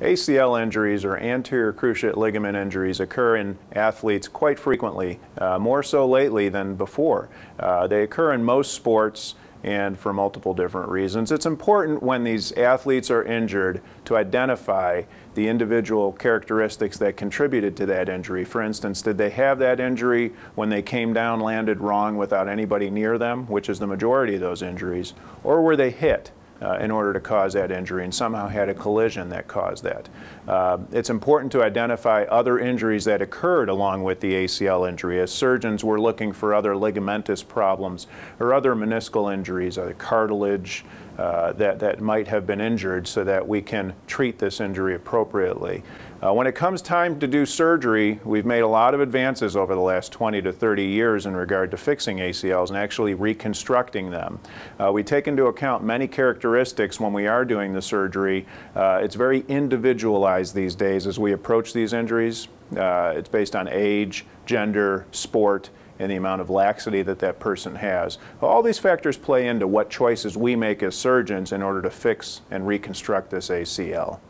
ACL injuries or anterior cruciate ligament injuries occur in athletes quite frequently, uh, more so lately than before. Uh, they occur in most sports and for multiple different reasons. It's important when these athletes are injured to identify the individual characteristics that contributed to that injury. For instance, did they have that injury when they came down, landed wrong without anybody near them, which is the majority of those injuries, or were they hit? Uh, in order to cause that injury and somehow had a collision that caused that. Uh, it's important to identify other injuries that occurred along with the ACL injury. As surgeons, we're looking for other ligamentous problems or other meniscal injuries, other cartilage uh, that, that might have been injured so that we can treat this injury appropriately. Uh, when it comes time to do surgery, we've made a lot of advances over the last 20 to 30 years in regard to fixing ACLs and actually reconstructing them. Uh, we take into account many characteristics when we are doing the surgery. Uh, it's very individualized these days as we approach these injuries. Uh, it's based on age, gender, sport, and the amount of laxity that that person has. All these factors play into what choices we make as surgeons in order to fix and reconstruct this ACL.